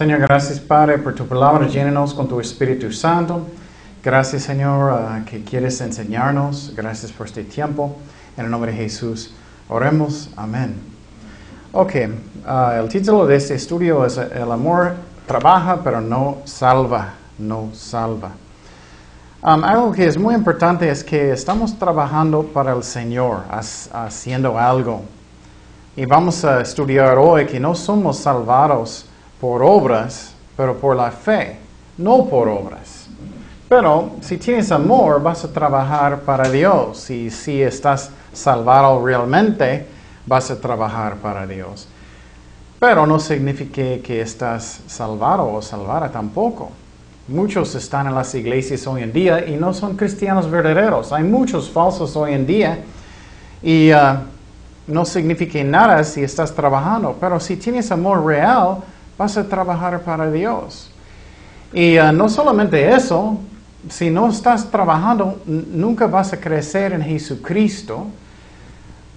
Señor, gracias Padre por tu palabra, llénenos con tu Espíritu Santo. Gracias Señor uh, que quieres enseñarnos. Gracias por este tiempo. En el nombre de Jesús, oremos. Amén. Ok, uh, el título de este estudio es El amor trabaja pero no salva, no salva. Um, algo que es muy importante es que estamos trabajando para el Señor, haciendo algo. Y vamos a estudiar hoy que no somos salvados por obras, pero por la fe, no por obras. Pero si tienes amor, vas a trabajar para Dios. Y si estás salvado realmente, vas a trabajar para Dios. Pero no significa que estás salvado o salvada tampoco. Muchos están en las iglesias hoy en día y no son cristianos verdaderos. Hay muchos falsos hoy en día y uh, no significa nada si estás trabajando. Pero si tienes amor real, vas a trabajar para Dios. Y uh, no solamente eso, si no estás trabajando, nunca vas a crecer en Jesucristo.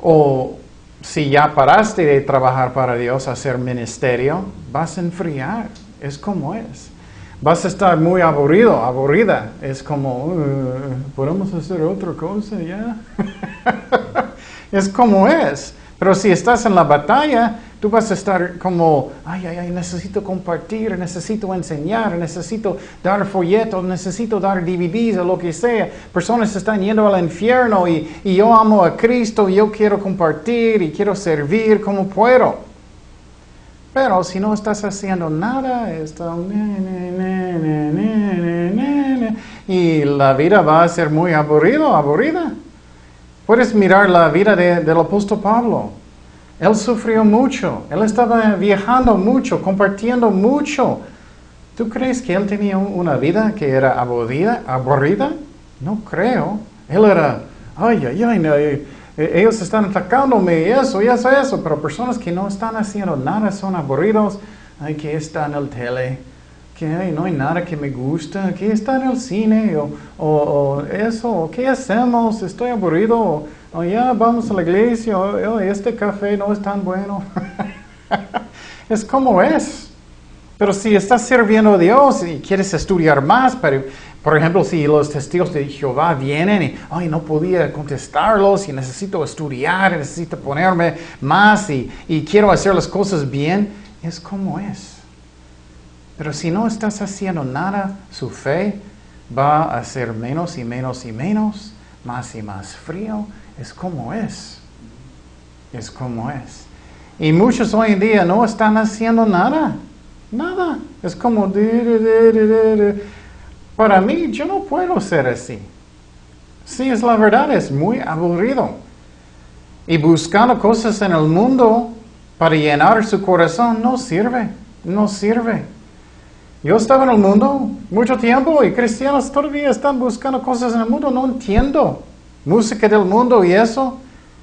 O si ya paraste de trabajar para Dios, hacer ministerio, vas a enfriar. Es como es. Vas a estar muy aburrido, aburrida. Es como, uh, ¿podemos hacer otra cosa ya? es como es. Pero si estás en la batalla, tú vas a estar como, ay, ay, ay, necesito compartir, necesito enseñar, necesito dar folletos, necesito dar DVDs o lo que sea. Personas están yendo al infierno y, y yo amo a Cristo y yo quiero compartir y quiero servir como puedo. Pero si no estás haciendo nada, está... y la vida va a ser muy aburrido, aburrida. Puedes mirar la vida del apóstol Pablo. Él sufrió mucho, él estaba viajando mucho, compartiendo mucho. ¿Tú crees que él tenía una vida que era aburrida? aburrida? No creo. Él era, ay, ay, ay, eh, ellos están atacándome, eso, y eso, eso. Pero personas que no están haciendo nada son aburridos. Ay, que está en el tele, que no hay nada que me gusta, que está en el cine, o, o, eso, ¿qué hacemos? Estoy aburrido oh, ya vamos a la iglesia, oh, este café no es tan bueno. es como es. Pero si estás sirviendo a Dios y quieres estudiar más, pero, por ejemplo, si los testigos de Jehová vienen y, ay, no podía contestarlos y necesito estudiar, necesito ponerme más y, y quiero hacer las cosas bien, es como es. Pero si no estás haciendo nada, su fe va a ser menos y menos y menos, más y más frío, es como es. Es como es. Y muchos hoy en día no están haciendo nada. Nada. Es como... Para mí, yo no puedo ser así. Sí, es la verdad, es muy aburrido. Y buscando cosas en el mundo para llenar su corazón no sirve, no sirve. Yo estaba en el mundo mucho tiempo y cristianos todavía están buscando cosas en el mundo, no entiendo música del mundo y eso,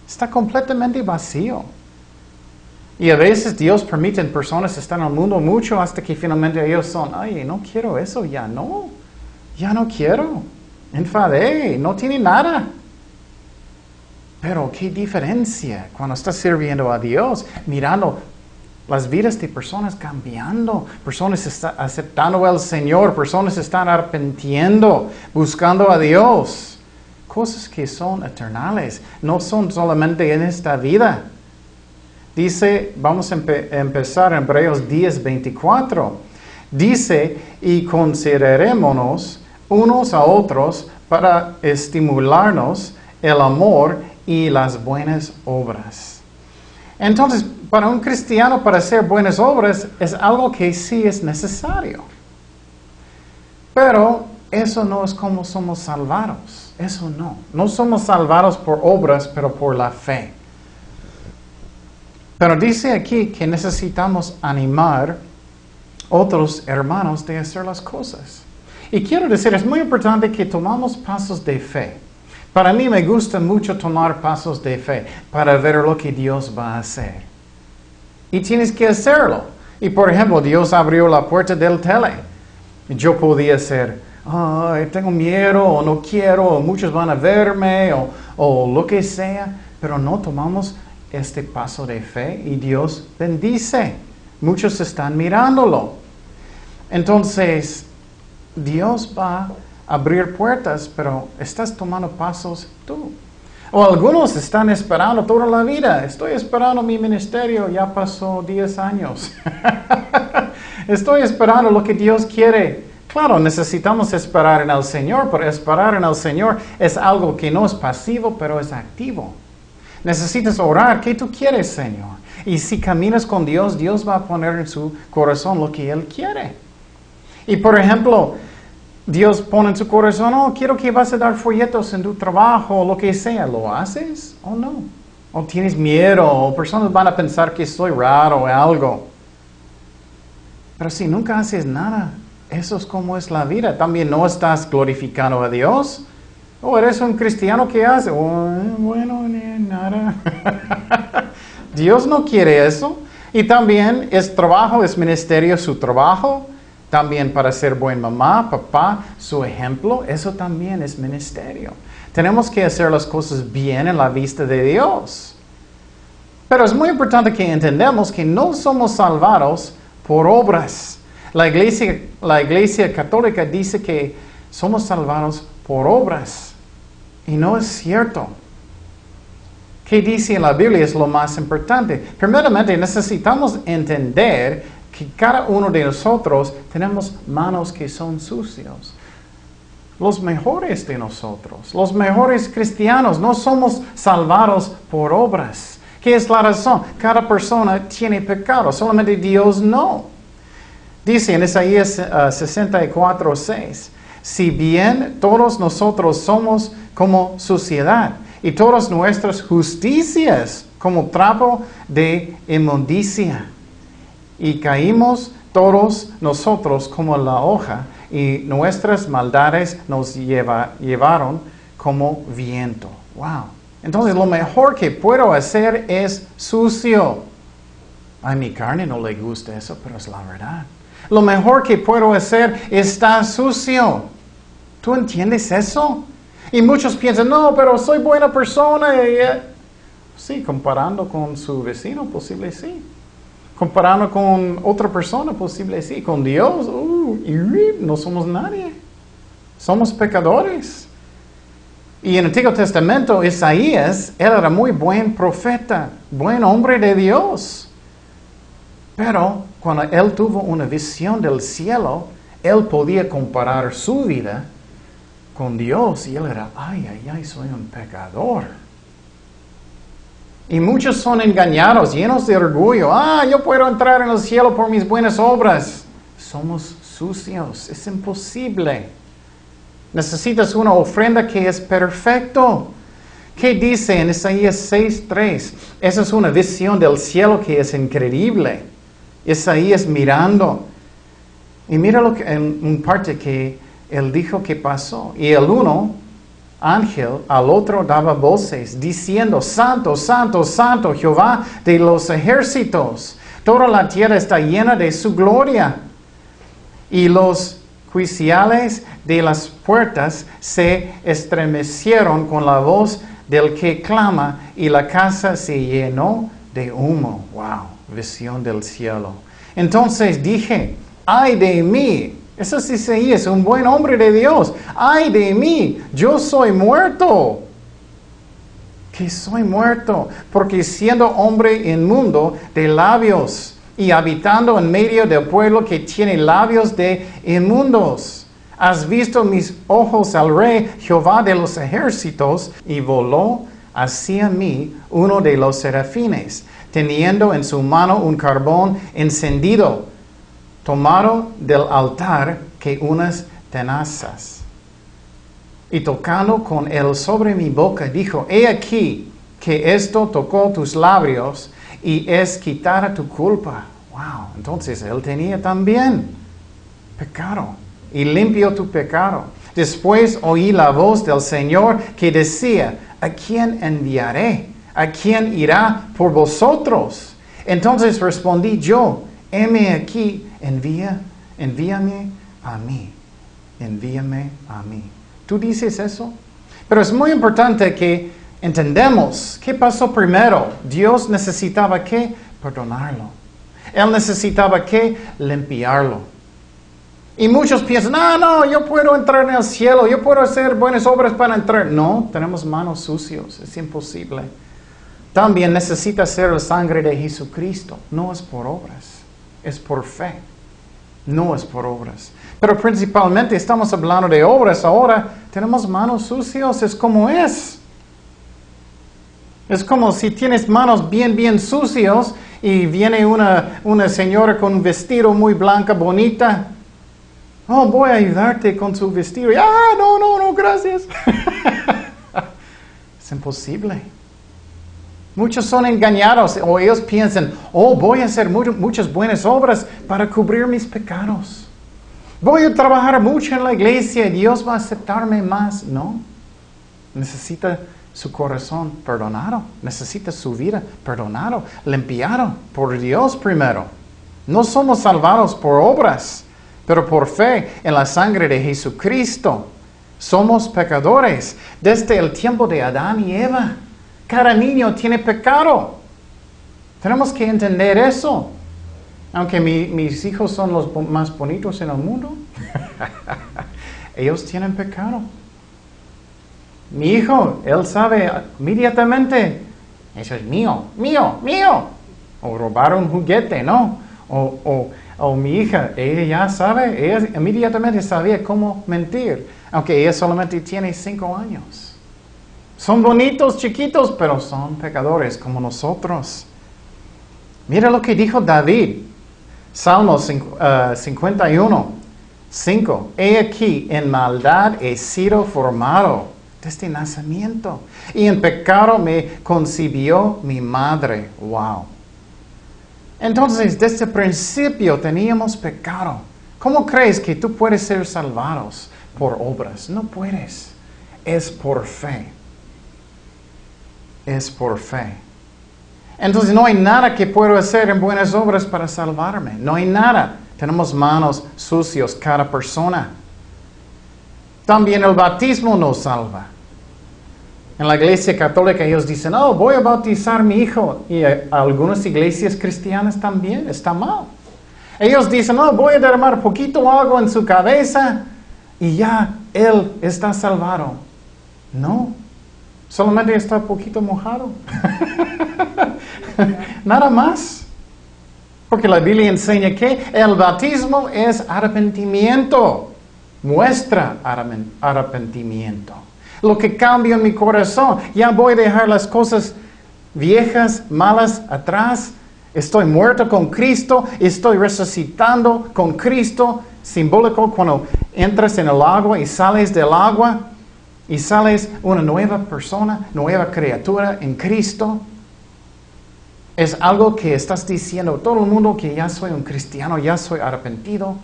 está completamente vacío. Y a veces Dios permite en personas estar en el mundo mucho hasta que finalmente ellos son, ay, no quiero eso, ya no, ya no quiero, enfadé, no tiene nada. Pero qué diferencia cuando estás sirviendo a Dios, mirando las vidas de personas cambiando, personas aceptando al Señor, personas están arrepintiendo, buscando a Dios cosas que son eternales, no son solamente en esta vida. Dice, vamos a empezar en Hebreos 10, 24. Dice, y considerémonos unos a otros para estimularnos el amor y las buenas obras. Entonces, para un cristiano, para hacer buenas obras es algo que sí es necesario. Pero eso no es como somos salvados. Eso no. No somos salvados por obras, pero por la fe. Pero dice aquí que necesitamos animar otros hermanos de hacer las cosas. Y quiero decir, es muy importante que tomamos pasos de fe. Para mí me gusta mucho tomar pasos de fe para ver lo que Dios va a hacer. Y tienes que hacerlo. Y por ejemplo, Dios abrió la puerta del tele. Yo podía ser tengo miedo o no quiero, o muchos van a verme o, o lo que sea, pero no tomamos este paso de fe y Dios bendice. Muchos están mirándolo. Entonces, Dios va a abrir puertas, pero estás tomando pasos tú. O algunos están esperando toda la vida. Estoy esperando mi ministerio, ya pasó 10 años. Estoy esperando lo que Dios quiere. Claro, necesitamos esperar en el Señor, pero esperar en el Señor es algo que no es pasivo, pero es activo. Necesitas orar. ¿Qué tú quieres, Señor? Y si caminas con Dios, Dios va a poner en su corazón lo que Él quiere. Y por ejemplo, Dios pone en su corazón, oh, quiero que vas a dar folletos en tu trabajo lo que sea. ¿Lo haces o no? ¿O tienes miedo? ¿O personas van a pensar que soy raro o algo? Pero si nunca haces nada, eso es como es la vida. También no estás glorificando a Dios. O eres un cristiano que hace, oh, bueno, nada. Dios no quiere eso. Y también es trabajo, es ministerio, su trabajo. También para ser buen mamá, papá, su ejemplo, eso también es ministerio. Tenemos que hacer las cosas bien en la vista de Dios. Pero es muy importante que entendamos que no somos salvados por obras. La iglesia, la iglesia católica dice que somos salvados por obras. Y no es cierto. ¿Qué dice en la Biblia es lo más importante? Primeramente necesitamos entender que cada uno de nosotros tenemos manos que son sucios. Los mejores de nosotros, los mejores cristianos, no somos salvados por obras. ¿Qué es la razón? Cada persona tiene pecado, solamente Dios no. Dice en Isaías 64, 6, si bien todos nosotros somos como suciedad y todas nuestras justicias como trapo de inmundicia y caímos todos nosotros como la hoja y nuestras maldades nos llevaron como viento. Wow. Entonces lo mejor que puedo hacer es sucio. A mi carne no le gusta eso, pero es la verdad. Lo mejor que puedo hacer está sucio. ¿Tú entiendes eso? Y muchos piensan, no, pero soy buena persona. Eh, sí, comparando con su vecino, posible sí. Comparando con otra persona, posible sí. Con Dios, uh, no somos nadie. Somos pecadores. Y en el Antiguo Testamento, Isaías, era muy buen profeta, buen hombre de Dios. Pero cuando él tuvo una visión del cielo, él podía comparar su vida con Dios y él era, ay, ay, ay, soy un pecador. Y muchos son engañados, llenos de orgullo. Ah, yo puedo entrar en el cielo por mis buenas obras. Somos sucios, es imposible. Necesitas una ofrenda que es perfecto. ¿Qué dice en Isaías 6:3? Esa es una visión del cielo que es increíble. Isaías mirando. Y mira lo que, en un parte que él dijo que pasó. Y el uno ángel al otro daba voces diciendo, Santo, Santo, Santo, Jehová de los ejércitos. Toda la tierra está llena de su gloria. Y los juiciales de las puertas se estremecieron con la voz del que clama y la casa se llenó de humo. Wow, visión del cielo. Entonces dije, ay de mí, eso sí se es un buen hombre de Dios. Ay de mí, yo soy muerto. Que soy muerto, porque siendo hombre inmundo de labios y habitando en medio del pueblo que tiene labios de inmundos. Has visto mis ojos al rey Jehová de los ejércitos y voló hacia mí uno de los serafines, teniendo en su mano un carbón encendido tomado del altar que unas tenazas. Y tocando con él sobre mi boca, dijo, he aquí que esto tocó tus labios y es quitar tu culpa. Wow, entonces él tenía también pecado y limpió tu pecado. Después oí la voz del Señor que decía, ¿a quién enviaré? ¿A quién irá por vosotros? Entonces respondí yo, heme aquí, envía, envíame a mí, envíame a mí. ¿Tú dices eso? Pero es muy importante que entendemos qué pasó primero. Dios necesitaba que perdonarlo. Él necesitaba que limpiarlo. Y muchos piensan, no, no, yo puedo entrar en el cielo, yo puedo hacer buenas obras para entrar. No, tenemos manos sucios, es imposible. También necesita ser la sangre de Jesucristo. No es por obras, es por fe. No es por obras. Pero principalmente estamos hablando de obras ahora. Tenemos manos sucios, es como es. Es como si tienes manos bien, bien sucios y viene una, una señora con un vestido muy blanca, bonita. Oh, voy a ayudarte con su vestido. Ah, no, no, no, gracias. es imposible. Muchos son engañados o ellos piensan, oh, voy a hacer muchas buenas obras para cubrir mis pecados. Voy a trabajar mucho en la iglesia y Dios va a aceptarme más. No, necesita su corazón perdonado, necesita su vida perdonado, limpiado por Dios primero. No somos salvados por obras, pero por fe en la sangre de Jesucristo. Somos pecadores desde el tiempo de Adán y Eva. Cada niño tiene pecado. Tenemos que entender eso. Aunque mis hijos son los más bonitos en el mundo, ellos tienen pecado. Mi hijo, él sabe inmediatamente, eso es mío, mío, mío. O robar un juguete, ¿no? O, o mi hija, ella ya sabe, ella inmediatamente sabía cómo mentir, aunque ella solamente tiene cinco años. Son bonitos, chiquitos, pero son pecadores como nosotros. Mira lo que dijo David. Salmos 51, 5. He aquí, en maldad he sido formado desde nacimiento. Y en pecado me concibió mi madre. Wow. Entonces, desde el principio teníamos pecado. ¿Cómo crees que tú puedes ser salvados por obras? No puedes. Es por fe es por fe. Entonces no hay nada que puedo hacer en buenas obras para salvarme. No hay nada. Tenemos manos sucios cada persona. También el bautismo nos salva. En la iglesia católica ellos dicen, oh, voy a bautizar a mi hijo. Y algunas iglesias cristianas también está mal. Ellos dicen, oh, voy a derramar poquito agua en su cabeza y ya él está salvado. No, Solamente está un poquito mojado. Nada más. Porque la Biblia enseña que el bautismo es arrepentimiento. Muestra arrepentimiento. Lo que cambia en mi corazón. Ya voy a dejar las cosas viejas, malas atrás. Estoy muerto con Cristo. Estoy resucitando con Cristo. Simbólico cuando entras en el agua y sales del agua y sales una nueva persona, nueva criatura en Cristo, es algo que estás diciendo a todo el mundo que ya soy un cristiano, ya soy arrepentido.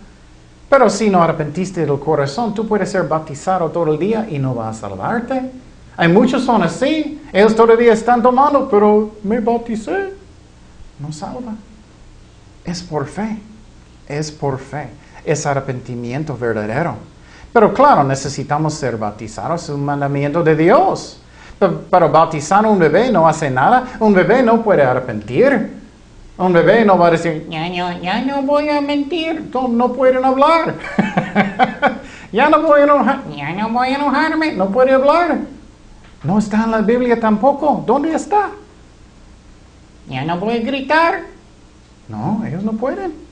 Pero si no arrepentiste del corazón, tú puedes ser bautizado todo el día y no vas a salvarte. Hay muchos son así, ellos todavía están tomando, pero me bauticé. No salva. Es por fe, es por fe, es arrepentimiento verdadero. Pero claro, necesitamos ser bautizados, es un mandamiento de Dios. Pero, bautizar a un bebé no hace nada. Un bebé no puede arrepentir. Un bebé no va a decir, ya no, ya no voy a mentir, no, no pueden hablar. ya no voy a enojar, ya no voy a enojarme, no puede hablar. No está en la Biblia tampoco. ¿Dónde está? Ya no voy a gritar. No, ellos no pueden.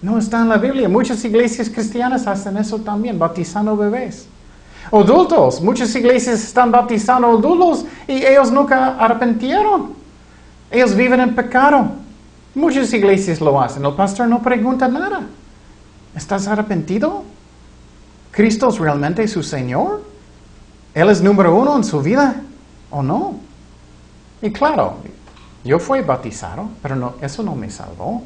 No está en la Biblia. Muchas iglesias cristianas hacen eso también, bautizando bebés. Adultos, muchas iglesias están bautizando adultos y ellos nunca arrepentieron. Ellos viven en pecado. Muchas iglesias lo hacen. El pastor no pregunta nada. ¿Estás arrepentido? ¿Cristo es realmente su Señor? ¿Él es número uno en su vida o no? Y claro, yo fui bautizado, pero no, eso no me salvó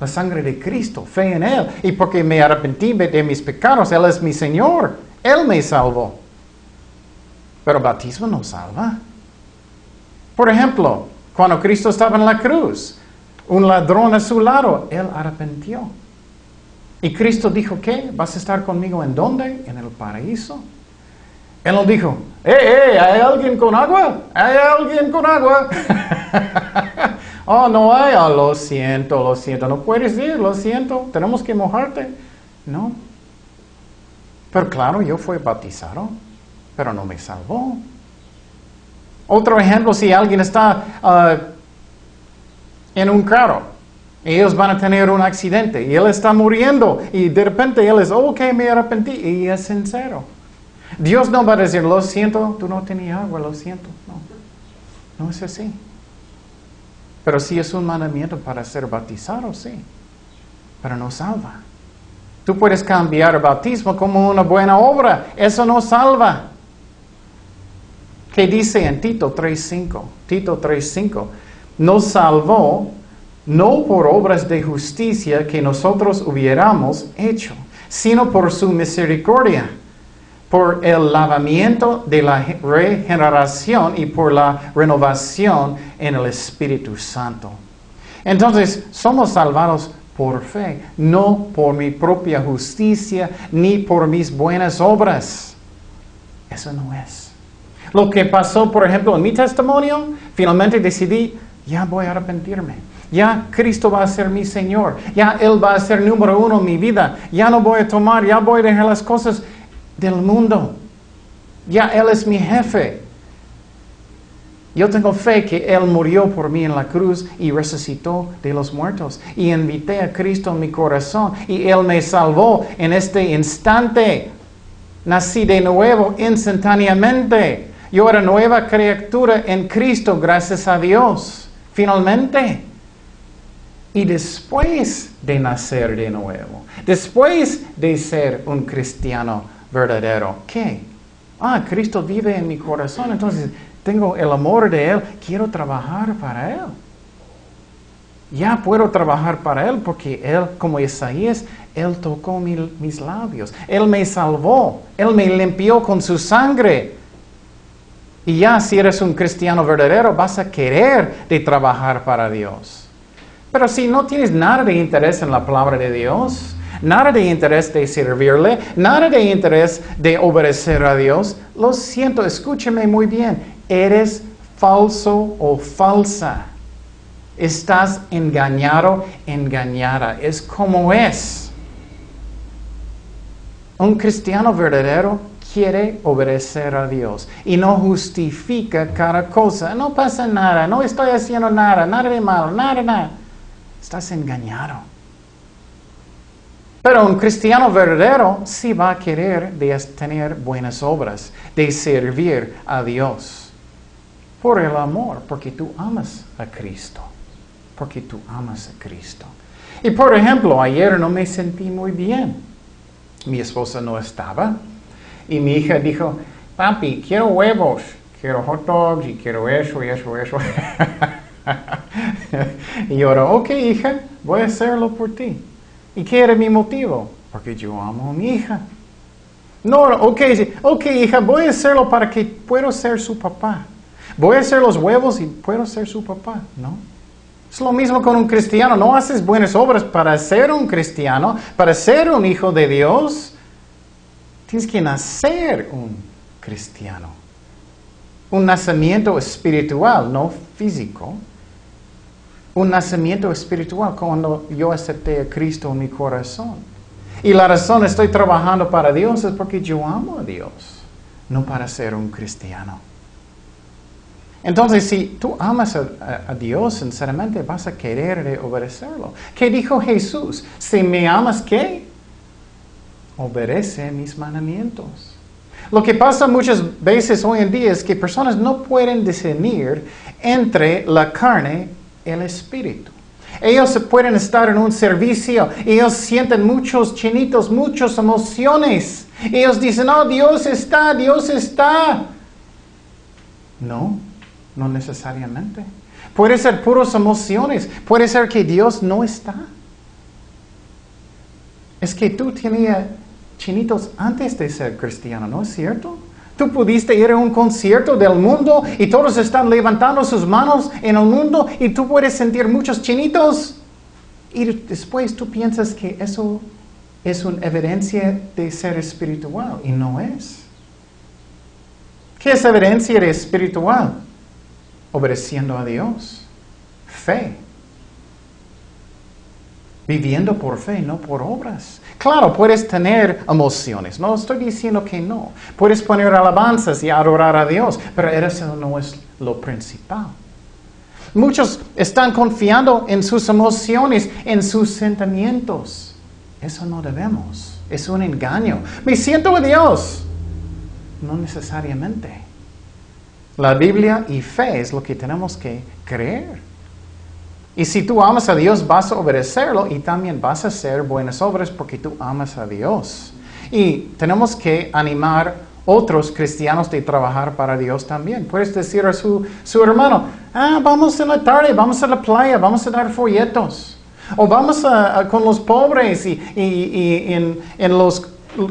la sangre de Cristo, fe en Él. Y porque me arrepentí de mis pecados, Él es mi Señor. Él me salvó. Pero bautismo no salva. Por ejemplo, cuando Cristo estaba en la cruz, un ladrón a su lado, Él arrepintió. Y Cristo dijo, ¿qué? ¿Vas a estar conmigo en dónde? En el paraíso. Él no dijo, ¡eh, eh! ¿Hay alguien con agua? ¿Hay alguien con agua? oh, no hay, oh, lo siento, lo siento, no puedes ir, lo siento, tenemos que mojarte. No. Pero claro, yo fui bautizado, pero no me salvó. Otro ejemplo, si alguien está ah, en un carro, ellos van a tener un accidente y él está muriendo y de repente él es, ok, me arrepentí y es sincero. Dios no va a decir, lo siento, tú no tenías agua, lo siento. No, no es así. Pero sí es un mandamiento para ser bautizado, sí. Pero no salva. Tú puedes cambiar el bautismo como una buena obra. Eso no salva. ¿Qué dice en Tito 3.5? Tito 3.5. Nos salvó no por obras de justicia que nosotros hubiéramos hecho, sino por su misericordia por el lavamiento de la regeneración y por la renovación en el Espíritu Santo. Entonces, somos salvados por fe, no por mi propia justicia ni por mis buenas obras. Eso no es. Lo que pasó, por ejemplo, en mi testimonio, finalmente decidí, ya voy a arrepentirme. Ya Cristo va a ser mi Señor. Ya Él va a ser número uno en mi vida. Ya no voy a tomar, ya voy a dejar las cosas del mundo. Ya Él es mi jefe. Yo tengo fe que Él murió por mí en la cruz y resucitó de los muertos. Y invité a Cristo en mi corazón y Él me salvó en este instante. Nací de nuevo instantáneamente. Yo era nueva criatura en Cristo, gracias a Dios. Finalmente. Y después de nacer de nuevo, después de ser un cristiano verdadero. ¿Qué? Ah, Cristo vive en mi corazón, entonces tengo el amor de Él, quiero trabajar para Él. Ya puedo trabajar para Él porque Él, como Isaías, Él tocó mis labios, Él me salvó, Él me limpió con su sangre. Y ya si eres un cristiano verdadero, vas a querer de trabajar para Dios. Pero si no tienes nada de interés en la palabra de Dios, nada de interés de servirle, nada de interés de obedecer a Dios, lo siento, escúcheme muy bien, eres falso o falsa. Estás engañado, engañada. Es como es. Un cristiano verdadero quiere obedecer a Dios y no justifica cada cosa. No pasa nada, no estoy haciendo nada, nada de malo, nada, nada. Estás engañado. Pero un cristiano verdadero sí va a querer de tener buenas obras, de servir a Dios. Por el amor, porque tú amas a Cristo. Porque tú amas a Cristo. Y por ejemplo, ayer no me sentí muy bien. Mi esposa no estaba. Y mi hija dijo, papi, quiero huevos, quiero hot dogs y quiero eso y eso y eso. y yo, ok hija, voy a hacerlo por ti. ¿Y qué era mi motivo? Porque yo amo a mi hija. No, ok, ok, hija, voy a hacerlo para que pueda ser su papá. Voy a hacer los huevos y puedo ser su papá, ¿no? Es lo mismo con un cristiano. No haces buenas obras para ser un cristiano, para ser un hijo de Dios. Tienes que nacer un cristiano. Un nacimiento espiritual, no físico un nacimiento espiritual cuando yo acepté a Cristo en mi corazón. Y la razón estoy trabajando para Dios es porque yo amo a Dios, no para ser un cristiano. Entonces, si tú amas a, Dios, sinceramente vas a querer obedecerlo. ¿Qué dijo Jesús? Si me amas, ¿qué? Obedece mis mandamientos. Lo que pasa muchas veces hoy en día es que personas no pueden discernir entre la carne el Espíritu. Ellos pueden estar en un servicio, ellos sienten muchos chinitos, muchas emociones. Ellos dicen, oh, Dios está, Dios está. No, no necesariamente. Puede ser puras emociones, puede ser que Dios no está. Es que tú tenías chinitos antes de ser cristiano, ¿no es cierto? Tú pudiste ir a un concierto del mundo y todos están levantando sus manos en el mundo y tú puedes sentir muchos chinitos. Y después tú piensas que eso es una evidencia de ser espiritual y no es. ¿Qué es evidencia de espiritual? Obedeciendo a Dios. Fe. Viviendo por fe, no por obras. Claro, puedes tener emociones, no estoy diciendo que no. Puedes poner alabanzas y adorar a Dios, pero eso no es lo principal. Muchos están confiando en sus emociones, en sus sentimientos. Eso no debemos. Es un engaño. Me siento de Dios. No necesariamente. La Biblia y fe es lo que tenemos que creer. Y si tú amas a Dios, vas a obedecerlo y también vas a hacer buenas obras porque tú amas a Dios. Y tenemos que animar otros cristianos de trabajar para Dios también. Puedes decir a su, hermano, ah, vamos en la tarde, vamos a la playa, vamos a dar folletos. O vamos a, con los pobres y, en, en las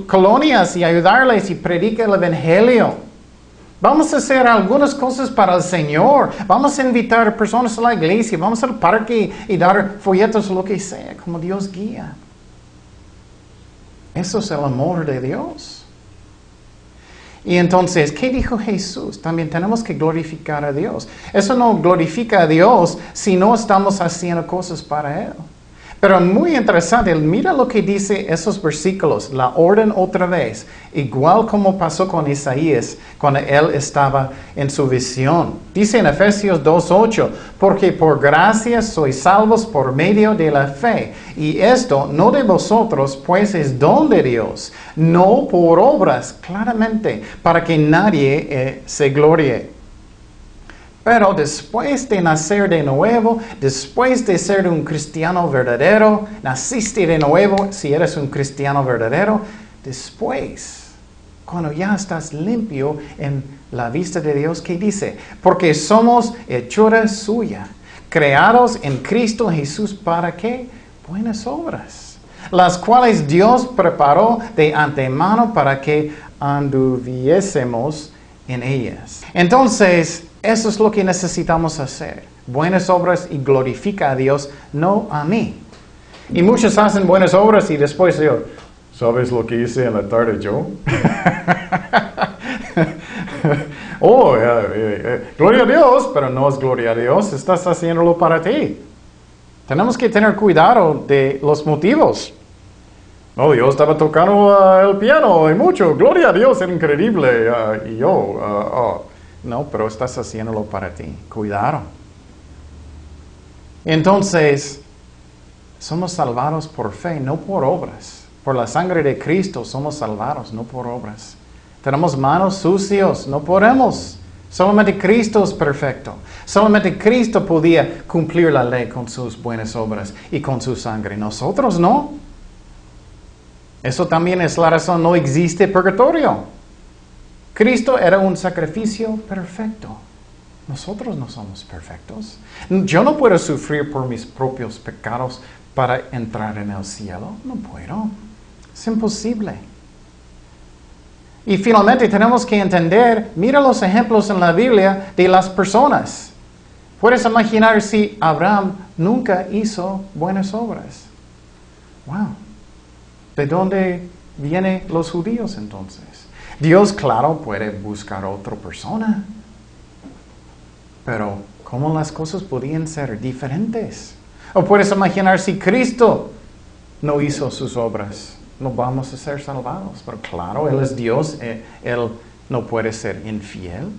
colonias y ayudarles y predicar el Evangelio. Vamos a hacer algunas cosas para el Señor. Vamos a invitar personas a la iglesia. Vamos al parque y dar folletos, lo que sea, como Dios guía. Eso es el amor de Dios. Y entonces, ¿qué dijo Jesús? También tenemos que glorificar a Dios. Eso no glorifica a Dios si no estamos haciendo cosas para Él. Pero muy interesante, mira lo que dice esos versículos, la orden otra vez, igual como pasó con Isaías cuando él estaba en su visión. Dice en Efesios 2.8, porque por gracia sois salvos por medio de la fe, y esto no de vosotros, pues es don de Dios, no por obras, claramente, para que nadie eh, se glorie. Pero después de nacer de nuevo, después de ser un cristiano verdadero, naciste de nuevo si eres un cristiano verdadero, después, cuando ya estás limpio en la vista de Dios, ¿qué dice? Porque somos hechura suya, creados en Cristo Jesús para qué? Buenas obras, las cuales Dios preparó de antemano para que anduviésemos en ellas. Entonces, eso es lo que necesitamos hacer. Buenas obras y glorifica a Dios, no a mí. Y muchos hacen buenas obras y después yo, ¿sabes lo que hice en la tarde yo? oh, gloria a Dios, pero no es gloria a Dios, estás haciéndolo para ti. Tenemos que tener cuidado de los motivos. Oh, yo estaba tocando uh, el piano y mucho, gloria a Dios, era increíble. Y yo, uh, oh. No, pero estás haciéndolo para ti. Cuidado. Entonces, somos salvados por fe, no por obras. Por la sangre de Cristo somos salvados, no por obras. Tenemos manos sucios, no podemos. Solamente Cristo es perfecto. Solamente Cristo podía cumplir la ley con sus buenas obras y con su sangre. Nosotros no. Eso también es la razón, no existe purgatorio. Cristo era un sacrificio perfecto. Nosotros no somos perfectos. Yo no puedo sufrir por mis propios pecados para entrar en el cielo. No puedo. Es imposible. Y finalmente tenemos que entender, mira los ejemplos en la Biblia de las personas. Puedes imaginar si Abraham nunca hizo buenas obras. Wow. ¿De dónde vienen los judíos entonces? Dios, claro, puede buscar otra persona. Pero, ¿cómo las cosas podían ser diferentes? O puedes imaginar si Cristo no hizo sus obras, no vamos a ser salvados. Pero claro, Él es Dios, eh, Él no puede ser infiel.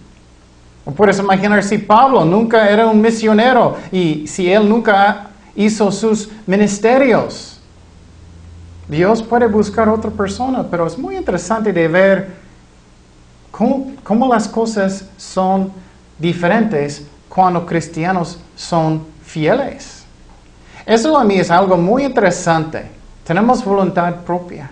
O puedes imaginar si Pablo nunca era un misionero y si Él nunca hizo sus ministerios. Dios puede buscar otra persona, pero es muy interesante de ver cómo, las cosas son diferentes cuando cristianos son fieles. Eso a mí es algo muy interesante. Tenemos voluntad propia.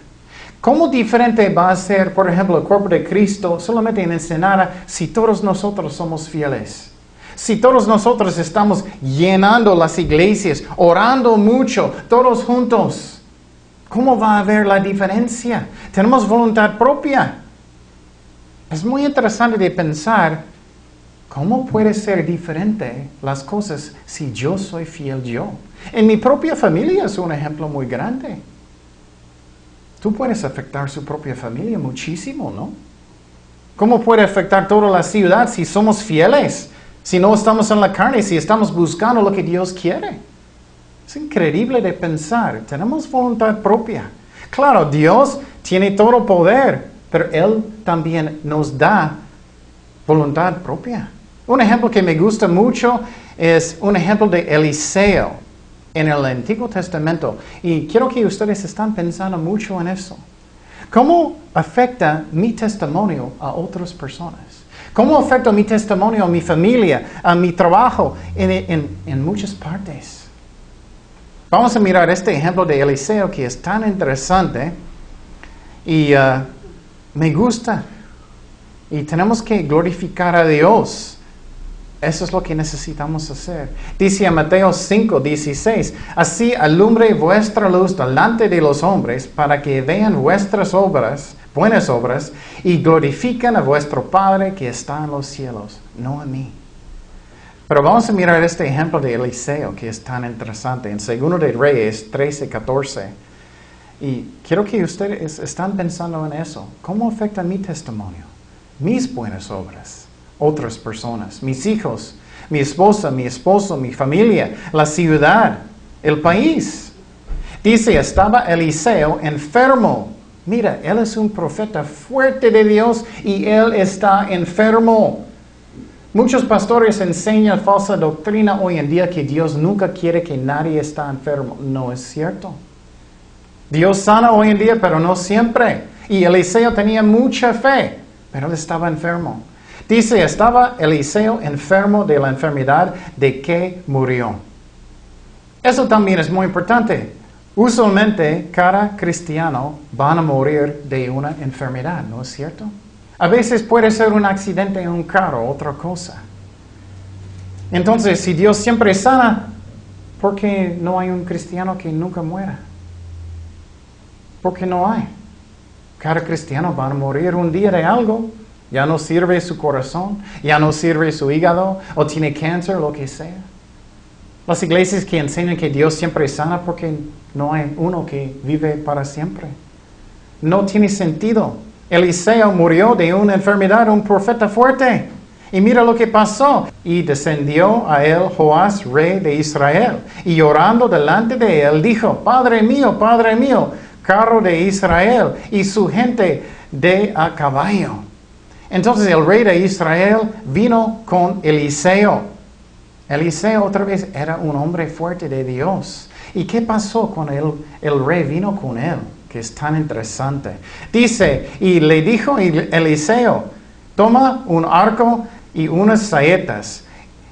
¿Cómo diferente va a ser, por ejemplo, el cuerpo de Cristo solamente en Ensenada si todos nosotros somos fieles? Si todos nosotros estamos llenando las iglesias, orando mucho, todos juntos, ¿cómo va a haber la diferencia? Tenemos voluntad propia. Es muy interesante de pensar cómo puede ser diferente las cosas si yo soy fiel yo. En mi propia familia es un ejemplo muy grande. Tú puedes afectar su propia familia muchísimo, ¿no? ¿Cómo puede afectar toda la ciudad si somos fieles? Si no estamos en la carne, si estamos buscando lo que Dios quiere. Es increíble de pensar. Tenemos voluntad propia. Claro, Dios tiene todo poder, pero Él también nos da voluntad propia. Un ejemplo que me gusta mucho es un ejemplo de Eliseo en el Antiguo Testamento. Y quiero que ustedes están pensando mucho en eso. ¿Cómo afecta mi testimonio a otras personas? ¿Cómo afecta mi testimonio a mi familia, a mi trabajo, en, muchas partes? Vamos a mirar este ejemplo de Eliseo que es tan interesante y uh, me gusta. Y tenemos que glorificar a Dios eso es lo que necesitamos hacer. Dice Mateo 5, 16, así alumbre vuestra luz delante de los hombres para que vean vuestras obras, buenas obras, y glorifiquen a vuestro Padre que está en los cielos, no a mí. Pero vamos a mirar este ejemplo de Eliseo que es tan interesante en 2 de Reyes 13, 14. Y quiero que ustedes están pensando en eso. ¿Cómo afecta mi testimonio? Mis buenas obras otras personas, mis hijos, mi esposa, mi esposo, mi familia, la ciudad, el país. Dice, estaba Eliseo enfermo. Mira, él es un profeta fuerte de Dios y él está enfermo. Muchos pastores enseñan falsa doctrina hoy en día que Dios nunca quiere que nadie esté enfermo. No es cierto. Dios sana hoy en día, pero no siempre. Y Eliseo tenía mucha fe, pero él estaba enfermo. Dice, estaba Eliseo enfermo de la enfermedad de que murió. Eso también es muy importante. Usualmente cada cristiano va a morir de una enfermedad, ¿no es cierto? A veces puede ser un accidente en un carro, otra cosa. Entonces, si Dios siempre sana, ¿por qué no hay un cristiano que nunca muera? ¿Por qué no hay? Cada cristiano va a morir un día de algo. Ya no sirve su corazón, ya no sirve su hígado, o tiene cáncer, lo que sea. Las iglesias que enseñan que Dios siempre sana porque no hay uno que vive para siempre. No tiene sentido. Eliseo murió de una enfermedad, un profeta fuerte. Y mira lo que pasó. Y descendió a él Joás, rey de Israel. Y llorando delante de él, dijo, Padre mío, Padre mío, carro de Israel y su gente de a caballo. Entonces el rey de Israel vino con Eliseo. Eliseo otra vez era un hombre fuerte de Dios. ¿Y qué pasó cuando el, rey vino con él? Que es tan interesante. Dice, y le dijo Eliseo, toma un arco y unas saetas.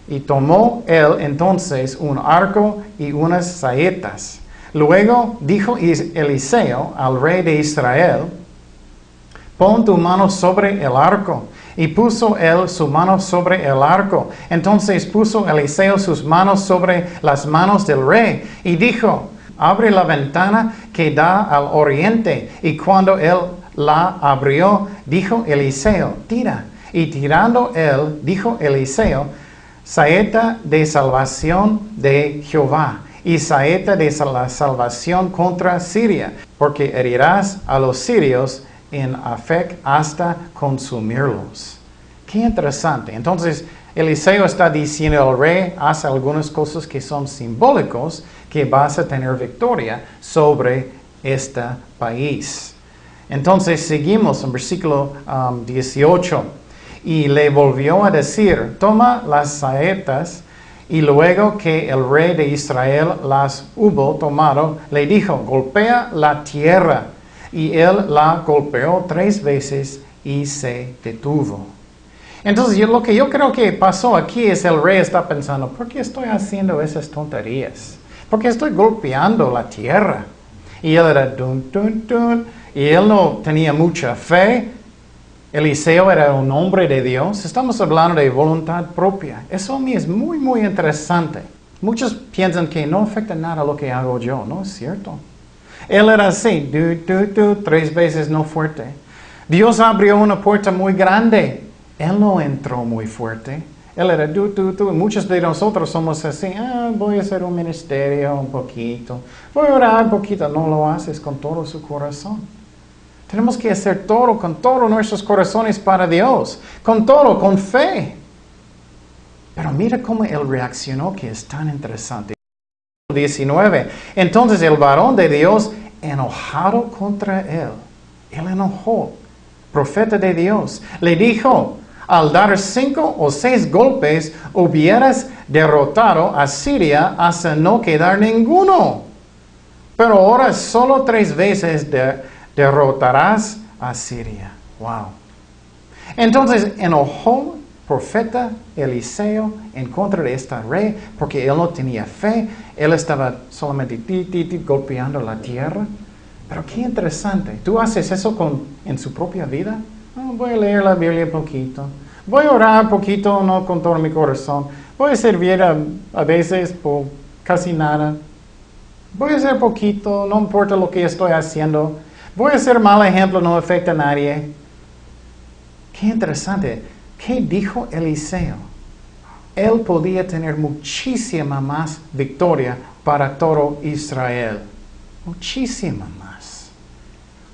Y tomó él entonces un arco y unas saetas. Luego dijo Eliseo al rey de Israel, pon tu mano sobre el arco. Y puso él su mano sobre el arco. Entonces puso Eliseo sus manos sobre las manos del rey y dijo, abre la ventana que da al oriente. Y cuando él la abrió, dijo Eliseo, tira. Y tirando él, dijo Eliseo, saeta de salvación de Jehová y saeta de la salvación contra Siria, porque herirás a los sirios en Afec hasta consumirlos. Qué interesante. Entonces, Eliseo está diciendo al rey, haz algunas cosas que son simbólicos, que vas a tener victoria sobre este país. Entonces, seguimos en versículo 18. Um, y le volvió a decir, toma las saetas, y luego que el rey de Israel las hubo tomado, le dijo, golpea la tierra y él la golpeó tres veces y se detuvo. Entonces, lo que yo creo que pasó aquí es el rey está pensando, ¿por qué estoy haciendo esas tonterías? ¿Por qué estoy golpeando la tierra? Y él era dun, dun, dun, y él no tenía mucha fe. Eliseo era un hombre de Dios. Estamos hablando de voluntad propia. Eso a mí es muy, muy interesante. Muchos piensan que no afecta nada lo que hago yo, ¿no es cierto? Él era así, tres veces no fuerte. Dios abrió una puerta muy grande. Él no entró muy fuerte. Él era du, du, du. Muchos de nosotros somos así, ah, voy a hacer un ministerio un poquito, voy a orar un poquito. No lo haces con todo su corazón. Tenemos que hacer todo con todos nuestros corazones para Dios, con todo, con fe. Pero mira cómo él reaccionó, que es tan interesante. 19. Entonces el varón de Dios, enojado contra él, él enojó, profeta de Dios, le dijo, al dar cinco o seis golpes, hubieras derrotado a Siria hasta no quedar ninguno. Pero ahora solo tres veces derrotarás a Siria. Wow. Entonces enojó profeta Eliseo en contra de esta rey porque él no tenía fe, él estaba solamente golpeando la tierra. Pero qué interesante, tú haces eso en su propia vida. Ah, voy a leer la Biblia un poquito, voy a orar un poquito, no con todo mi corazón, voy a servir a, a veces por casi nada, voy a hacer poquito, no importa lo que estoy haciendo, voy a ser mal ejemplo, no afecta a nadie. Qué interesante. ¿Qué dijo Eliseo? Él podía tener muchísima más victoria para todo Israel. Muchísima más.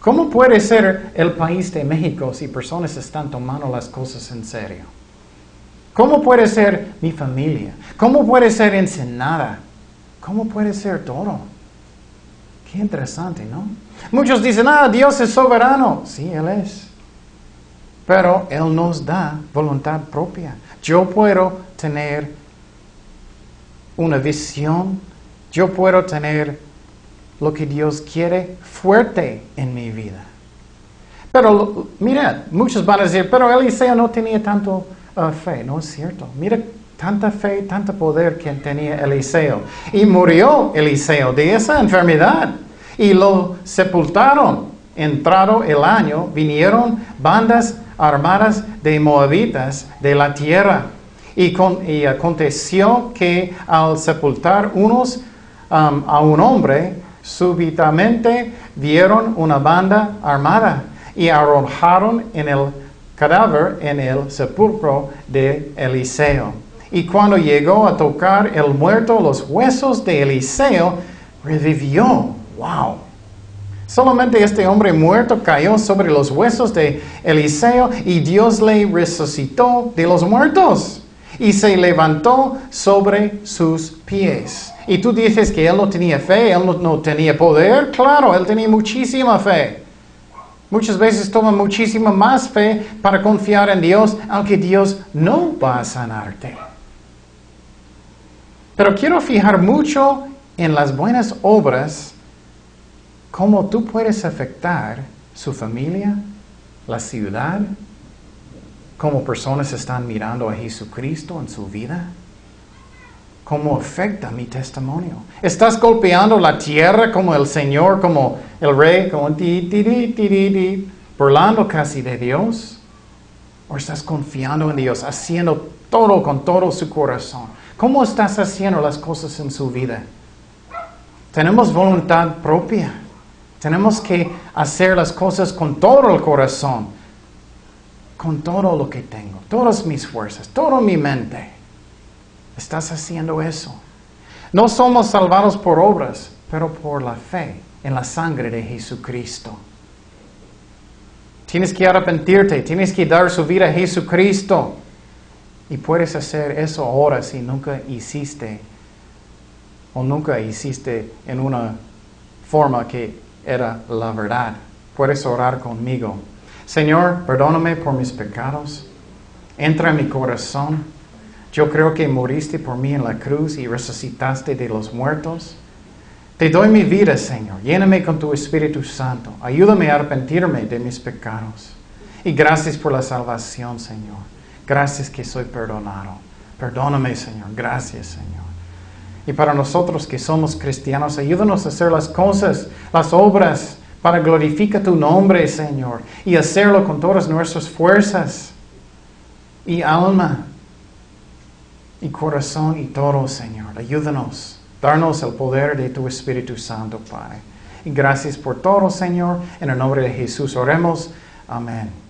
¿Cómo puede ser el país de México si personas están tomando las cosas en serio? ¿Cómo puede ser mi familia? ¿Cómo puede ser Ensenada? ¿Cómo puede ser todo? Interesante, ¿no? Muchos dicen, ah, Dios es soberano. Sí, Él es. Pero Él nos da voluntad propia. Yo puedo tener una visión, yo puedo tener lo que Dios quiere fuerte en mi vida. Pero mira, muchos van a decir, pero Eliseo no tenía tanto uh, fe. No es cierto. Mira tanta fe, tanto poder que tenía Eliseo. Y murió Eliseo de esa enfermedad. Y lo sepultaron. Entrado el año, vinieron bandas armadas de moabitas de la tierra. Y, aconteció que al sepultar unos a un hombre, súbitamente vieron una banda armada y arrojaron en el cadáver en el sepulcro de Eliseo. Y cuando llegó a tocar el muerto los huesos de Eliseo, revivió. ¡Wow! Solamente este hombre muerto cayó sobre los huesos de Eliseo y Dios le resucitó de los muertos y se levantó sobre sus pies. Y tú dices que él no tenía fe, él no, tenía poder. Claro, él tenía muchísima fe. Muchas veces toma muchísima más fe para confiar en Dios, aunque Dios no va a sanarte. Pero quiero fijar mucho en las buenas obras cómo tú puedes afectar su familia, la ciudad, cómo personas están mirando a Jesucristo en su vida, cómo afecta mi testimonio. ¿Estás golpeando la tierra como el Señor, como el rey, como ti, ti, ti, burlando casi de Dios? ¿O estás confiando en Dios, haciendo todo con todo su corazón? ¿Cómo estás haciendo las cosas en su vida? Tenemos voluntad propia. Tenemos que hacer las cosas con todo el corazón, con todo lo que tengo, todas mis fuerzas, toda mi mente. Estás haciendo eso. No somos salvados por obras, pero por la fe en la sangre de Jesucristo. Tienes que arrepentirte, tienes que dar su vida a Jesucristo. Y puedes hacer eso ahora si nunca hiciste o nunca hiciste en una forma que era la verdad. Puedes orar conmigo. Señor, perdóname por mis pecados. Entra en mi corazón. Yo creo que moriste por mí en la cruz y resucitaste de los muertos. Te doy mi vida, Señor. Lléname con tu Espíritu Santo. Ayúdame a arrepentirme de mis pecados. Y gracias por la salvación, Señor. Gracias que soy perdonado. Perdóname, Señor. Gracias, Señor. Y para nosotros que somos cristianos, ayúdanos a hacer las cosas, las obras, para glorificar tu nombre, Señor, y hacerlo con todas nuestras fuerzas y alma y corazón y todo, Señor. Ayúdanos, darnos el poder de tu Espíritu Santo, Padre. Y gracias por todo, Señor. En el nombre de Jesús oremos. Amén.